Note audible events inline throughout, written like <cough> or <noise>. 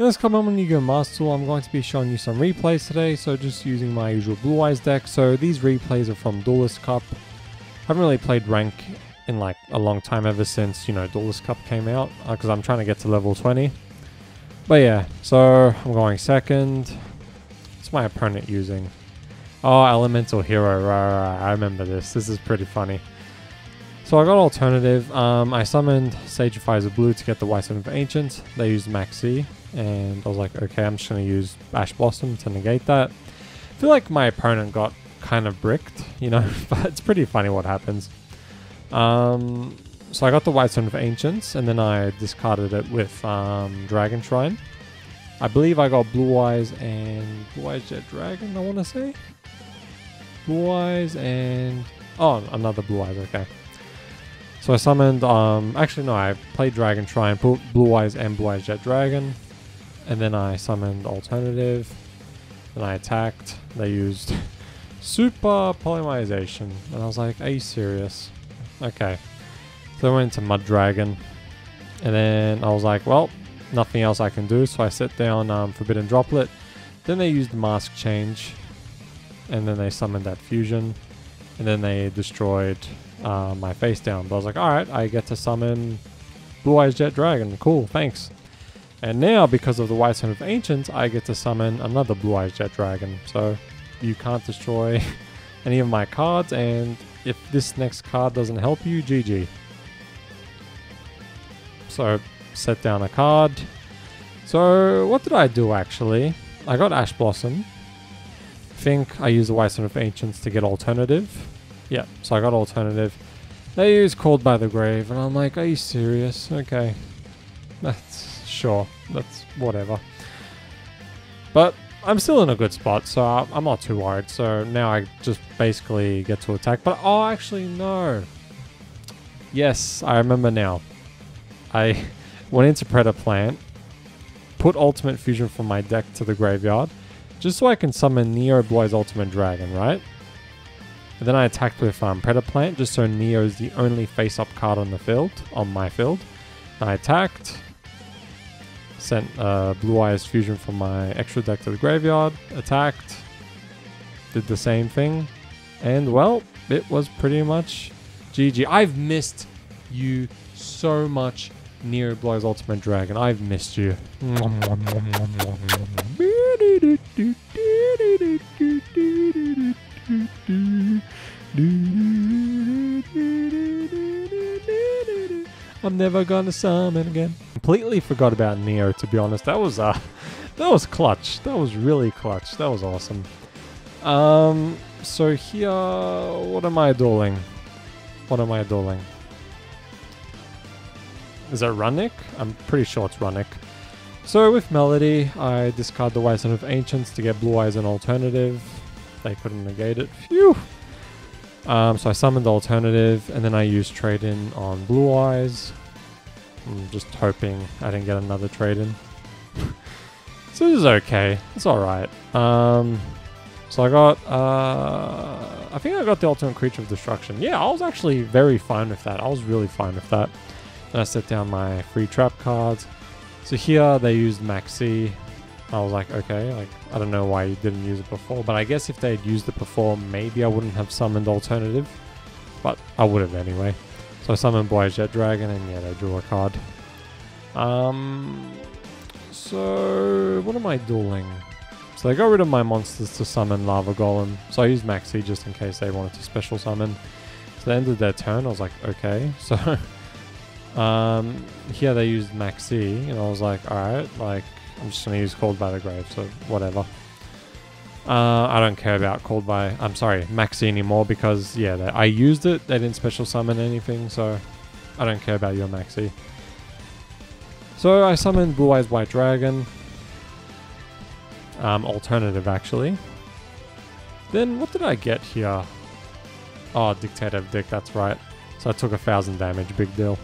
In this Common Yu-Gi-Oh! Master Duel, I'm going to be showing you some replays today, so just using my usual Blue Eyes deck. So these replays are from Duelist Cup. I haven't really played rank in like a long time ever since, you know, Duelist Cup came out, because uh, I'm trying to get to level 20. But yeah, so I'm going second. What's my opponent using? Oh, Elemental Hero, right, right, right, I remember this. This is pretty funny. So I got alternative. Um, I summoned Sage of Blue to get the White Stone of Ancient. They used Maxx "C", and I was like, okay, I'm just going to use Ash Blossom to negate that. I feel like my opponent got kind of bricked, you know, <laughs> but it's pretty funny what happens. Um, so I got the White Stone of Ancients, and then I discarded it with um, Dragon Shrine. I believe I got Blue Eyes and Blue Eyes Jet Dragon, I want to say. Blue Eyes and... Oh, another Blue Eyes, okay. So I summoned, um, actually no, I played Dragon Shrine, Blue Eyes and Blue Eyes Jet Dragon. And then I summoned Alternative. And I attacked. They used <laughs> Super Polymerization. And I was like, are you serious? Okay. So I went into Mudragon. And then I was like, well, nothing else I can do. So I set down um, Forbidden Droplet. Then they used Mask Change. And then they summoned that Fusion. And then they destroyed uh, my face down. But I was like, alright, I get to summon Blue Eyes Jet Dragon. Cool, thanks. And now, because of the White Stone of Ancients, I get to summon another Blue Eyes Jet Dragon. So you can't destroy <laughs> any of my cards, and if this next card doesn't help you, GG. So set down a card. So what did I do actually? I got Ash Blossom. think I used the White Stone of Ancients to get alternative. Yeah, so I got alternative. They use Called by the Grave, and I'm like, are you serious? Okay. That's sure. That's whatever. But I'm still in a good spot, so I'm not too worried. So now I just basically get to attack. But oh, actually, no. Yes, I remember now. I <laughs> went into Predator Plant, put Ultimate Fusion from my deck to the graveyard, just so I can summon Neo Blue Eyes Ultimate Dragon, right? And then I attacked with um, Predator Plant, just so Neo is the only face-up card on the field, on my field. I attacked, sent uh, Blue Eyes Fusion from my extra deck to the graveyard, attacked, did the same thing, and well, it was pretty much GG. I've missed you so much, Neo Blue Eyes Ultimate Dragon. I've missed you. I'm never gonna summon again. Completely forgot about Neo to be honest. That was uh <laughs> that was clutch. That was really clutch. That was awesome. Um so here what am I dueling? What am I dueling? Is that Runick? I'm pretty sure it's Runick. So with Melody, I discard the Stone of Ancients to get Blue Eyes an alternative. They couldn't negate it. Phew! Um, so I summoned the alternative, and then I used trade in on Blue Eyes. I'm just hoping I didn't get another trade in. <laughs> so this is okay. It's alright. Um, so I got, uh, I think I got the Ultimate Creature of Destruction. Yeah, I was actually very fine with that. I was really fine with that. Then I set down my free trap cards. So here they used Maxx "C". I was like, okay, like I don't know why you didn't use it before, but I guess if they'd used it before, maybe I wouldn't have summoned alternative, but I would have anyway. So I summoned Boy Jet Dragon, and yeah, they drew a card. Um, so what am I dueling? So they got rid of my monsters to summon Lava Golem. So I used Maxx "C" just in case they wanted to special summon. So they ended their turn. I was like, okay. <laughs> So um, here they used Maxx "C", and I was like, alright, like I'm just to use Called by the Grave, so whatever. Uh, I don't care about Called by... I'm sorry, Maxx "C" anymore because, yeah, they, I used it. They didn't special summon anything, so I don't care about your Maxx "C". So I summoned Blue Eyes White Dragon. Um, alternative, actually. Then what did I get here? Oh, Dictator of D, that's right. So I took a thousand damage, big deal.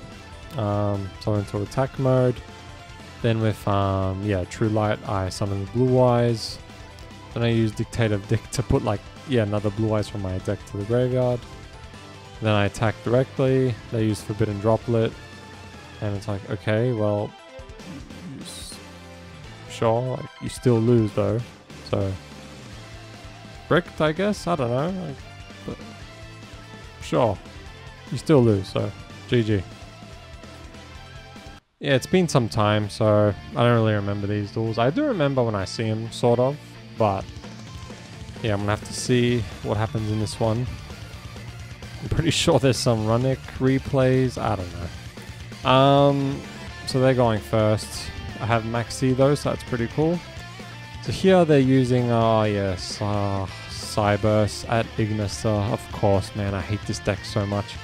Um, so I went to attack mode. Then with, um, yeah, True Light, I summoned Blue Eyes. Then I used Dictator of D to put, like, yeah, another Blue Eyes from my deck to the graveyard. Then I attack directly. They use Forbidden Droplet. And it's like, okay, well, sure. Like, you still lose though. So, bricked, I guess. I don't know. Like, but sure, you still lose. So, GG. Yeah, it's been some time, so I don't really remember these duels. I do remember when I see them, sort of, but yeah, I'm gonna have to see what happens in this one. I'm pretty <laughs> sure there's some Runick replays. I don't know. Um, so they're going first. I have Maxx "C" though, so that's pretty cool. So here they're using, oh yes, uh, Cyberse at Ignister. Of course, man, I hate this deck so much.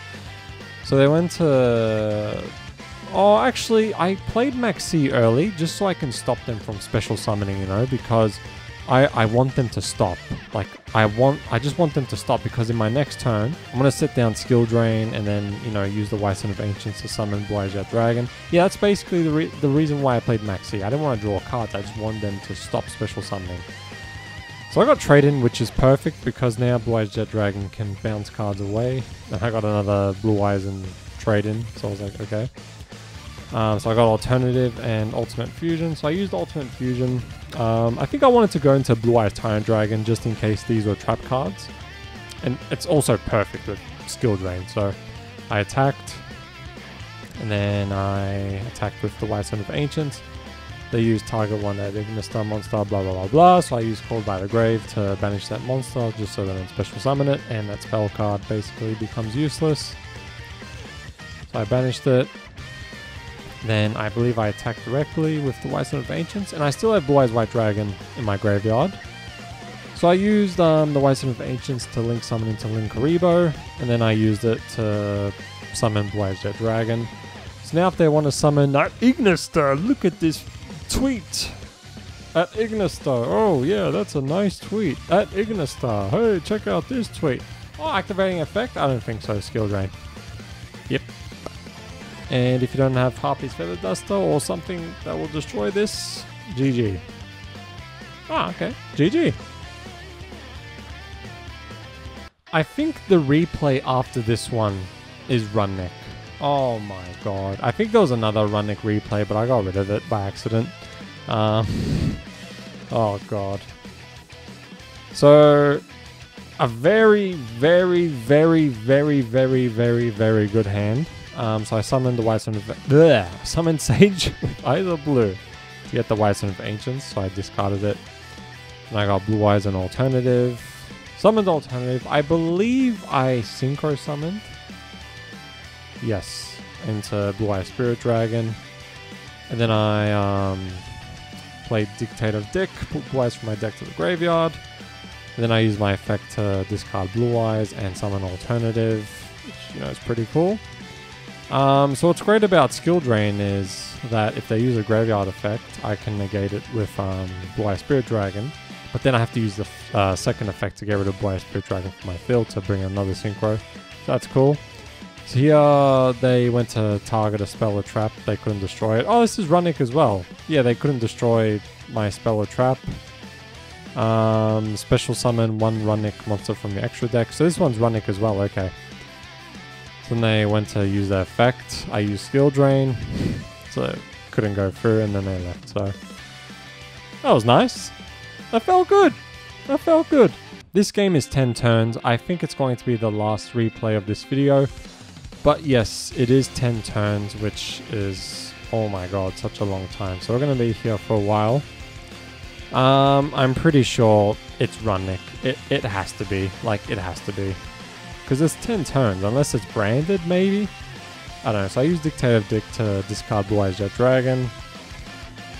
So they went to Oh, actually, I played Maxx "C" early just so I can stop them from special summoning, you know, because I, I want them to stop. Like, I want, I just want them to stop because in my next turn, I'm going to sit down Skill Drain and then, you know, use the White of Ancients to summon Blue Jet Dragon. Yeah, that's basically the, re the reason why I played Maxx "C". I didn't want to draw cards, I just wanted them to stop special summoning. So I got Trade In, which is perfect because now Blue Jet Dragon can bounce cards away. And I got another Blue Eyes and Trade In, so I was like, okay. Um, so I got Alternative and Ultimate Fusion. So I used Ultimate Fusion. Um, I think I wanted to go into Blue Eyes Tyrant Dragon just in case these were trap cards. And it's also perfect with Skill Drain. So I attacked. And then I attacked with the White Stone of Ancients. They use target one at Ignister monster, blah blah blah blah. So I use Called by the Grave to banish that monster just so that I special summon it. And that spell card basically becomes useless. So I banished it. Then I believe I attack directly with the White Stone of Ancients, and I still have Blue Eyes White Dragon in my graveyard. So I used um, the White Stone of Ancients to link summon into Linkuriboh, and then I used it to summon Blue Eyes Jet Dragon. So now if they want to summon at Ignister, look at this tweet! At Ignister, oh yeah, that's a nice tweet. At Ignister, hey, check out this tweet. Oh, activating effect? I don't think so, skill drain. Yep, and if you don't have Harpy's Feather Duster or something that will destroy this, GG. Ah, okay. GG. I think the replay after this one is Runick. Oh my god. I think there was another Runick replay, but I got rid of it by accident. Um, <laughs> oh god. So, a very, very, very, very, very, very, very good hand. Um, so I summoned the White Stone of... Bleh, summoned <laughs> Sage with Eyes of Blue to get the White Stone of Ancients, so I discarded it. And I got Blue Eyes and Alternative. Summoned Alternative. I believe I Synchro summoned. Yes, into Blue Eyes Spirit Dragon. And then I um, played Dictator of D, put Blue Eyes from my deck to the graveyard. And then I used my effect to discard Blue Eyes and summon Alternative, which, you know, is pretty cool. Um, so what's great about Skill Drain is that if they use a Graveyard effect, I can negate it with um, Blue Spirit Dragon. But then I have to use the uh, second effect to get rid of Blue Spirit Dragon from my field to bring another Synchro. So that's cool. So here they went to target a spell or trap. They couldn't destroy it. Oh, this is Runick as well. Yeah, they couldn't destroy my spell or trap. Um, special summon one Runick monster from your extra deck. So this one's Runick as well. Okay. Then they went to use their effect. I used Skill Drain, so couldn't go through, and then they left. So that was nice. That felt good. That felt good. This game is 10 turns. I think it's going to be the last replay of this video. But yes, it is 10 turns, which is, oh my god, such a long time. So we're going to be here for a while. Um, I'm pretty sure it's Runick. It, it has to be. Like, it has to be. Because it's 10 turns, unless it's branded, maybe? I don't know. So I use Dictator of D to discard Blue Eyes Jet Dragon.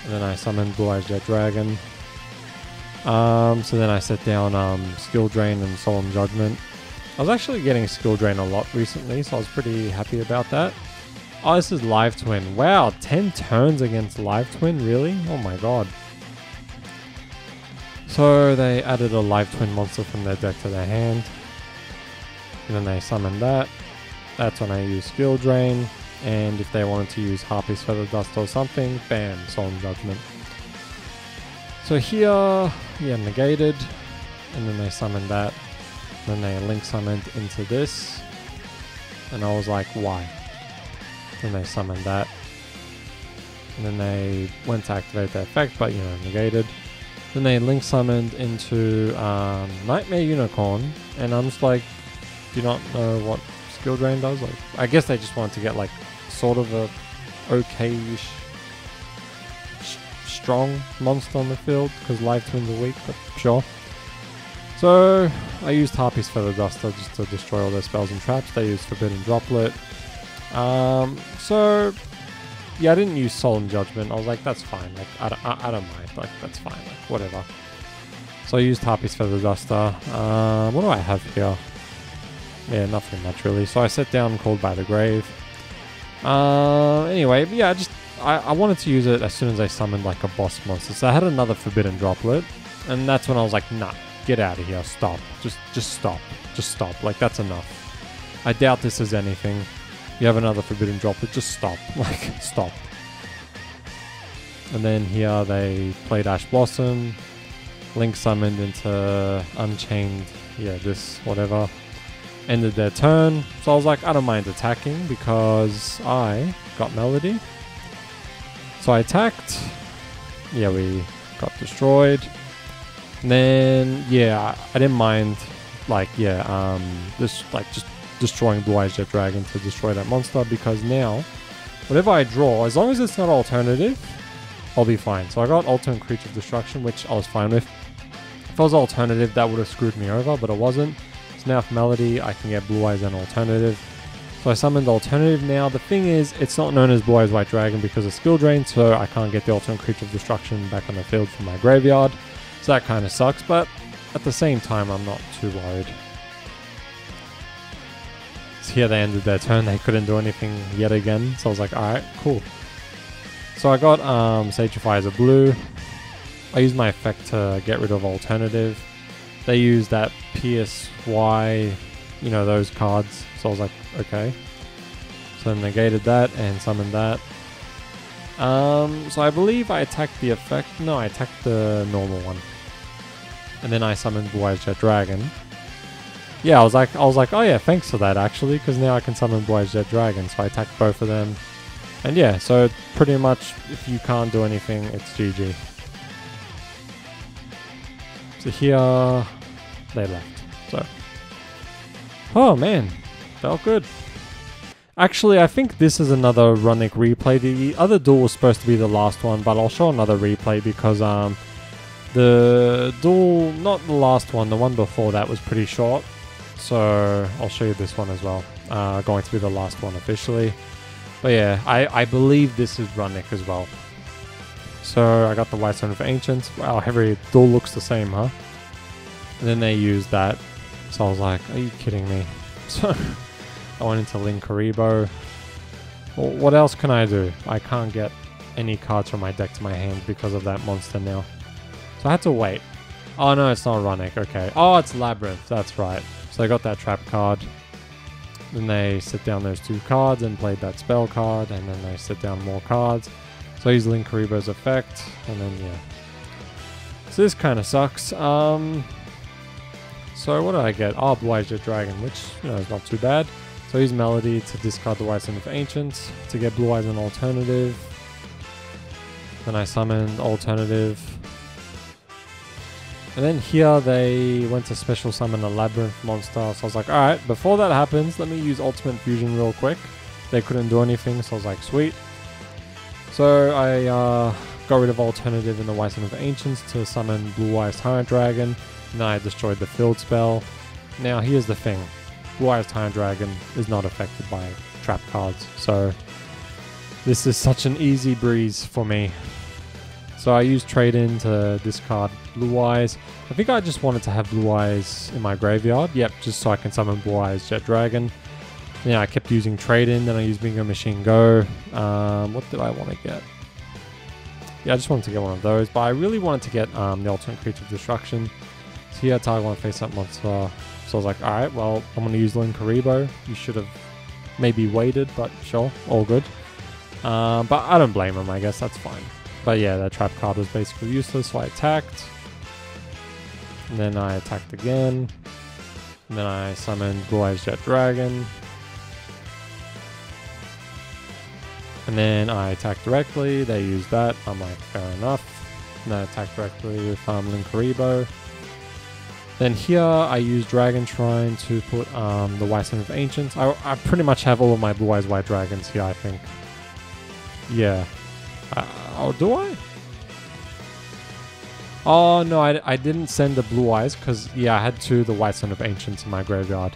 And then I summon Blue Eyes Jet Dragon. Um, so then I set down um, Skill Drain and Solemn Judgment. I was actually getting Skill Drain a lot recently, so I was pretty happy about that. Oh, this is Live Twin. Wow, 10 turns against Live Twin? Really? Oh my god. So they added a Live Twin monster from their deck to their hand. And then they summon that. That's when I use Skill Drain. And if they wanted to use Harpy's Feather Dust or something, bam, Solemn Judgment. So here, yeah, negated. And then they summoned that. Then they link summoned into this. And I was like, why? Then they summoned that. and then they went to activate the effect, but you know, negated. Then they link summoned into um, Nightmare Unicorn, and I'm just like, do not know what skill drain does? Like, I guess they just wanted to get like sort of a okay-ish strong monster on the field because life twins are weak, but sure. So I used Harpy's Feather Duster just to destroy all their spells and traps. They used Forbidden Droplet. Um, so yeah, I didn't use Solemn Judgment. I was like, that's fine. Like, I don't, I, I don't mind. Like, that's fine. Like, whatever. So I used Harpy's Feather Duster. Uh, what do I have here? Yeah, nothing much really. So I sat down Called by the Grave. Uh, anyway, yeah, I just I, I wanted to use it as soon as I summoned like a boss monster. So I had another Forbidden Droplet, and that's when I was like, nah, get out of here, stop, just just stop, just stop. Like that's enough. I doubt this is anything. You have another Forbidden Droplet, just stop, <laughs> like stop. And then here they played Ash Blossom, Link summoned into Unchained, yeah, this whatever ended their turn. So I was like, I don't mind attacking because I got Melody. So I attacked. Yeah, we got destroyed. And then yeah, I didn't mind like yeah, um just like just destroying Blue Eyes Jet Dragon to destroy that monster because now whatever I draw, as long as it's not alternative, I'll be fine. So I got alternate creature destruction, which I was fine with. If it was alternative, that would have screwed me over, but it wasn't. So now with Melody, I can get Blue Eyes and Alternative. So I summoned Alternative now. The thing is, it's not known as Blue Eyes White Dragon because of skill drain, so I can't get the Alternate Creature of Destruction back on the field from my graveyard. So that kind of sucks, but at the same time, I'm not too worried. So here they ended their turn. They couldn't do anything yet again. So I was like, alright, cool. So I got um, Sagify as a blue. I used my effect to get rid of Alternative they used that PSY, you know, those cards. So I was like, okay. So I negated that and summoned that. Um, so I believe I attacked the effect. No, I attacked the normal one. And then I summoned Eyes Jet Dragon. Yeah, I was like, I was like, oh yeah, thanks for that actually, because now I can summon Eyes Jet Dragon. So I attacked both of them. And yeah, so pretty much if you can't do anything, it's GG. So here, they left. So, oh man, felt good. Actually, I think this is another Runick replay. The other duel was supposed to be the last one, but I'll show another replay because um, the duel, not the last one, the one before that was pretty short. So I'll show you this one as well. Uh, going to be the last one officially. But yeah, I, I believe this is Runick as well. So I got the White Stone of Ancients. Wow, every duel looks the same, huh? And then they used that. So I was like, are you kidding me? <laughs> So I went into Linkuriboh. Well, what else can I do? I can't get any cards from my deck to my hand because of that monster now. So I had to wait. Oh no, it's not Runick. Okay. Oh, it's Labrynth. That's right. So I got that trap card. Then they sit down those two cards and played that spell card, and then they sit down more cards. So I use Linkuriboh's effect, and then yeah. So this kind of sucks. Um, so what did I get? Oh, Jet Dragon, which you know is not too bad. So use Melody to discard the White Stone of Ancients to get Blue Eyes an alternative. Then I summoned alternative. And then here they went to special summon a Labrynth monster. So I was like, alright, before that happens, let me use Ultimate Fusion real quick. They couldn't do anything, so I was like, sweet. So I uh, got rid of alternative in the White Stone of Ancients to summon Blue Eyes Tyrant Dragon. Then I destroyed the field spell. Now here's the thing. Blue Eyes Tyrant Dragon is not affected by trap cards. So this is such an easy breeze for me. So I used trade in to discard Blue Eyes. I think I just wanted to have Blue Eyes in my graveyard. Yep, just so I can summon Blue Eyes Jet Dragon. Yeah, I kept using trade in, then I used Bingo Machine Go. Um, what did I want to get? Yeah, I just wanted to get one of those, but I really wanted to get um, the Ultimate Creature of Destruction. Here, target one face up monster. So I was like, alright, well, I'm going to use Linkuriboh. You should have maybe waited, but sure, all good. Um, but I don't blame him, I guess, that's fine. But yeah, that trap card was basically useless, so I attacked. And then I attacked again. And then I summoned Blue Eyes Jet Dragon. And then I attack directly, they use that, I'm like, fair enough. And then I attack directly with um, Linkuriboh. Then here I use Dragon Shrine to put um, the White Stone of Ancients. I, I pretty much have all of my Blue Eyes White Dragons here, I think. Yeah. Uh, oh, do I? Oh, no, I, I didn't send the Blue Eyes because, yeah, I had two the White Stone of Ancients in my graveyard.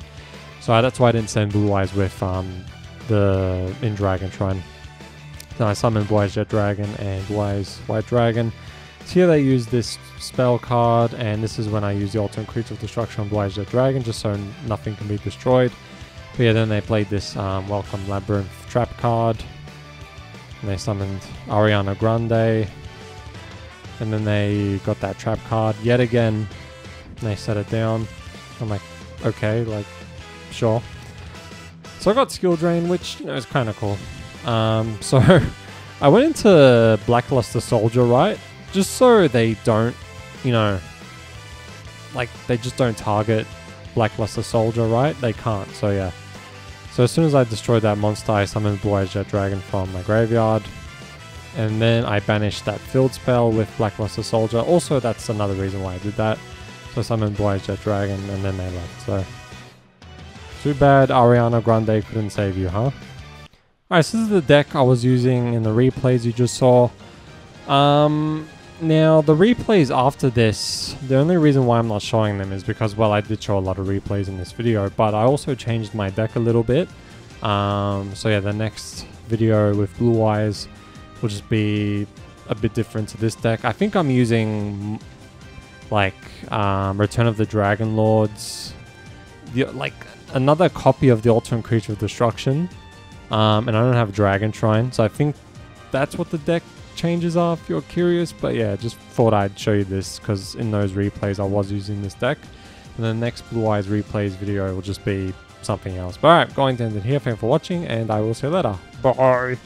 So that's why I didn't send Blue Eyes with um, the in Dragon Shrine. Then I summoned Blue Eyes Jet Dragon and Blue Eyes White Dragon. Here they use this spell card, and this is when I use the Ultimate Creature of Destruction on Eyes Jet Dragon, just so nothing can be destroyed. But yeah, then they played this um, Welcome Labrynth trap card. And they summoned Ariana Grande. And then they got that trap card yet again. And they set it down. I'm like, okay, like, sure. So I got Skill Drain, which, you know, is kind of cool. Um, <laughs> so I went into Blackluster Soldier, right? Just so they don't, you know, like, they just don't target Blackluster Soldier, right? They can't, so yeah. So as soon as I destroyed that monster, I summoned Blue Eyes Jet Dragon from my graveyard. And then I banished that field spell with Blackluster Soldier. Also, that's another reason why I did that. So I summoned Blue Eyes Jet Dragon, and then they left, so... Too bad Ariana Grande couldn't save you, huh? Alright, so this is the deck I was using in the replays you just saw. Um, now, the replays after this, the only reason why I'm not showing them is because, well, I did show a lot of replays in this video, but I also changed my deck a little bit. Um, so yeah, the next video with Blue Eyes will just be a bit different to this deck. I think I'm using, like, um, Return of the Dragon Lords, the, like, another copy of the Ultimate Creature of Destruction, um, and I don't have Dragon Shrine, so I think that's what the deck changes are if you're curious. But yeah, just thought I'd show you this because in those replays I was using this deck. And the next Blue Eyes replays video will just be something else. But alright, going to end it here. Thank you for watching and I will see you later. Bye.